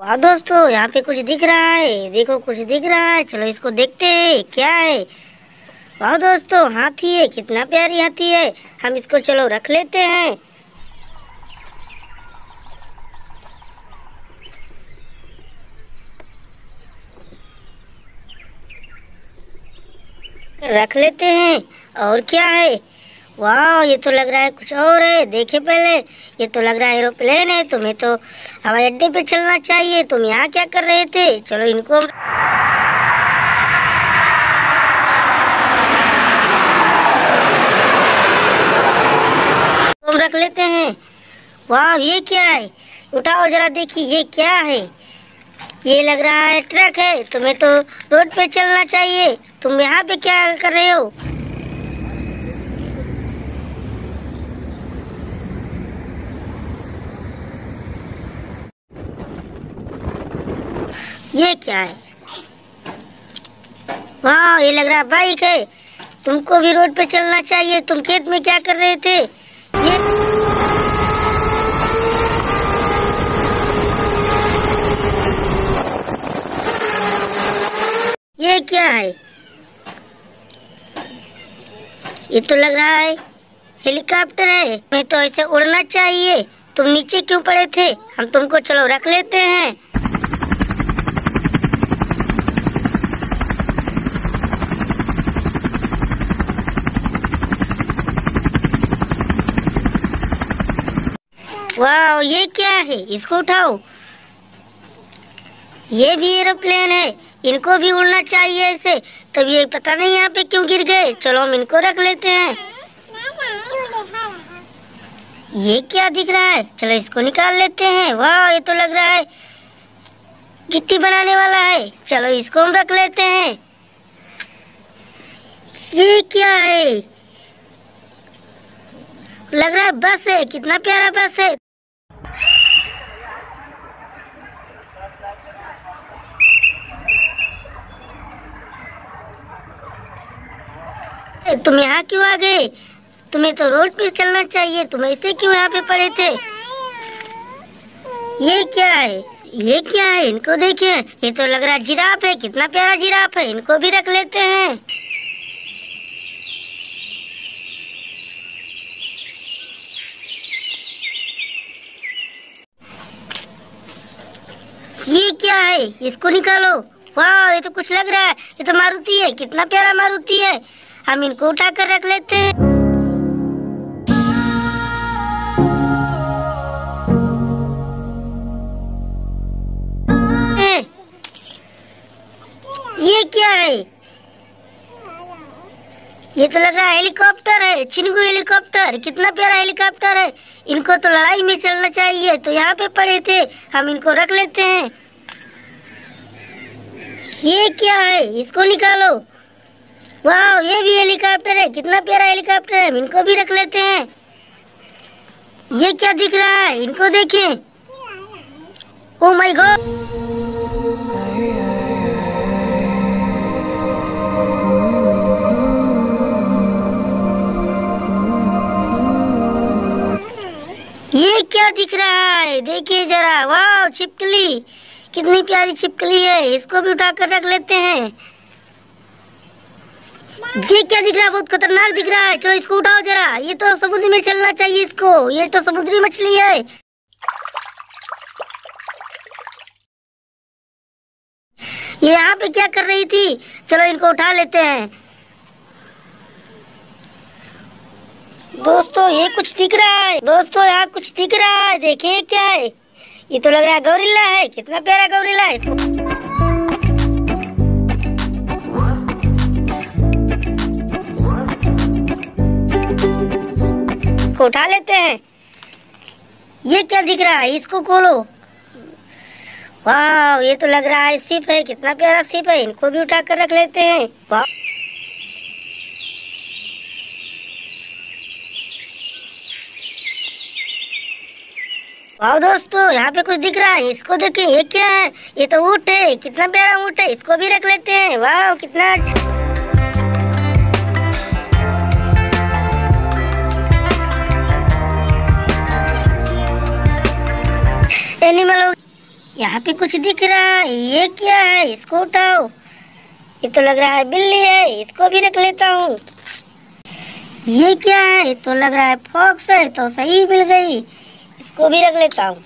वाह दोस्तों, यहाँ पे कुछ दिख रहा है। देखो, कुछ दिख रहा है। चलो इसको देखते हैं, क्या है? वाह दोस्तों, हाथी है, कितना प्यारी हाथी है। हम इसको चलो रख लेते हैं। रख लेते हैं, और क्या है? वाह, ये तो लग रहा है कुछ और है। देखे पहले, ये तो लग रहा है एरोप्लेन है। तुम्हें तो हवाई अड्डे पे चलना चाहिए। तुम यहाँ क्या कर रहे थे? चलो इनको हम रख लेते हैं। वाह, ये क्या है? उठाओ जरा देखिए, ये क्या है? ये लग रहा है ट्रक है। तुम्हें तो रोड पे चलना चाहिए। तुम यहाँ पे क्या कर रहे हो? ये क्या है? वाह, ये लग रहा बाइक है। तुमको भी रोड पे चलना चाहिए। तुम खेत में क्या कर रहे थे? ये ये क्या है? ये तो लग रहा है हेलीकॉप्टर है। मैं तो ऐसे उड़ना चाहिए। तुम नीचे क्यों पड़े थे? हम तुमको चलो रख लेते हैं। वाह, ये क्या है? इसको उठाओ। ये भी एरोप्लेन है। इनको भी उड़ना चाहिए ऐसे। तब ये पता नहीं यहाँ पे क्यों गिर गए। चलो हम इनको रख लेते हैं। ये क्या दिख रहा है? चलो इसको निकाल लेते हैं। वाह, ये तो लग रहा है गिट्टी बनाने वाला है। चलो इसको हम रख लेते हैं। ये क्या है? लग रहा है बस है। कितना प्यारा बस है। तुम यहाँ क्यों आ गए? तुम्हें तो रोड पे चलना चाहिए, तुम ऐसे क्यों यहाँ पे पड़े थे? ये क्या है? ये क्या है? इनको देखिए। ये तो लग रहा जिराफ है, कितना प्यारा जिराफ है। इनको भी रख लेते हैं। ये क्या है? इसको निकालो। वाह, ये तो कुछ लग रहा है। ये तो मारुति है, कितना प्यारा मारुति है। हम इनको उठा कर रख लेते हैं। ये क्या है? ये तो लग रहा है हेलीकॉप्टर है, चिनगू हेलीकॉप्टर, कितना प्यारा हेलीकॉप्टर है। इनको तो लड़ाई में चलना चाहिए तो यहाँ पे पड़े थे, हम इनको रख लेते हैं। ये क्या है? इसको निकालो। वाह, ये भी हेलीकॉप्टर है। कितना प्यारा हेलीकॉप्टर है। इनको भी रख लेते हैं। ये क्या दिख रहा है? इनको देखें। ओ माय गॉड ये क्या दिख रहा है? देखिए जरा। वाह छिपकली कितनी प्यारी छिपकली है। इसको भी उठा कर रख लेते हैं। ये क्या दिख रहा है? बहुत खतरनाक दिख रहा है। चलो इसको उठाओ जरा। ये तो समुद्र में चलना चाहिए इसको। ये तो समुद्री मछली है। ये यहाँ पे क्या कर रही थी? चलो इनको उठा लेते हैं। दोस्तों, ये कुछ दिख रहा है। दोस्तों, यहाँ कुछ दिख रहा है। देखिए क्या है। ये तो लग रहा है गौरीला है। कितना प्यारा गौरीला है इसको। को उठा लेते हैं। ये क्या दिख रहा है? इसको खोलो। वाह, ये तो लग रहा है सिप है। कितना प्यारा सिप है। इनको भी उठा कर रख लेते हैं। वाह। दोस्तों, यहाँ पे कुछ दिख रहा है। इसको देखिए ये क्या है? ये तो ऊँट है। कितना प्यारा ऊँट है। इसको भी रख लेते हैं। वाह, कितना यहाँ पे कुछ दिख रहा है। ये क्या है? इसको उठाओ। ये तो लग रहा है बिल्ली है। इसको भी रख लेता हूँ। ये क्या है? ये तो लग रहा है फॉक्स है। तो सही मिल गई। इसको भी रख लेता हूँ।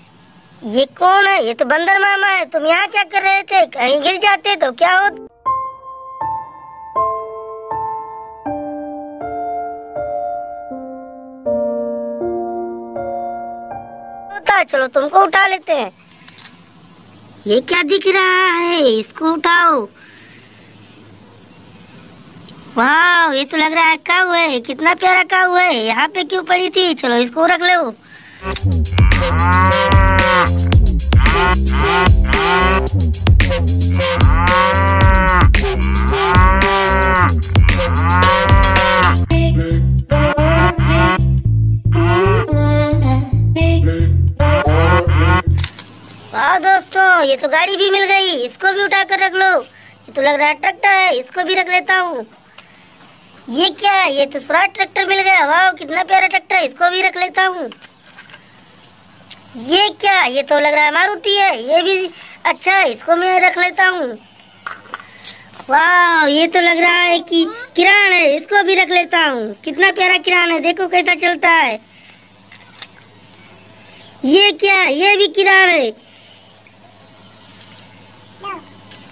ये कौन है? ये तो बंदर मामा है। तुम यहाँ क्या कर रहे थे? कहीं गिर जाते तो क्या होता? चलो तुमको उठा लेते हैं। ये क्या दिख रहा है? इसको उठाओ। वाह ये तो लग रहा है काऊ है। कितना प्यारा काऊ है। यहाँ पे क्यों पड़ी थी? चलो इसको रख लो। ये तो गाड़ी भी मिल गई, इसको भी उठा कर रख लो। ये तो लग रहा है ट्रैक्टर है, इसको भी रख लेता हूँ। ये क्या है? ये तो स्वराज ट्रैक्टर मिल गया, वाह, कितना प्यारा ट्रैक्टर है, इसको भी रख लेता हूँ। ये क्या ये तो लग रहा है मारुति है, ये भी अच्छा है, इसको मैं रख लेता हूँ। वाह, ये तो लग रहा है कि किरान है, इसको भी रख लेता हूँ। कितना प्यारा किरान है, देखो कैसा चलता है। ये क्या ये भी किरान है।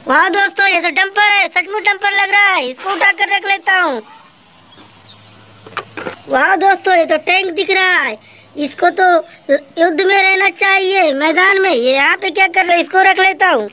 वाह दोस्तों, ये तो डंपर है, सचमुच डंपर लग रहा है। इसको उठा कर रख लेता हूँ। वाह दोस्तों, ये तो टैंक दिख रहा है। इसको तो युद्ध में रहना चाहिए, मैदान में। ये यहाँ पे क्या कर रहे इसको रख लेता हूँ।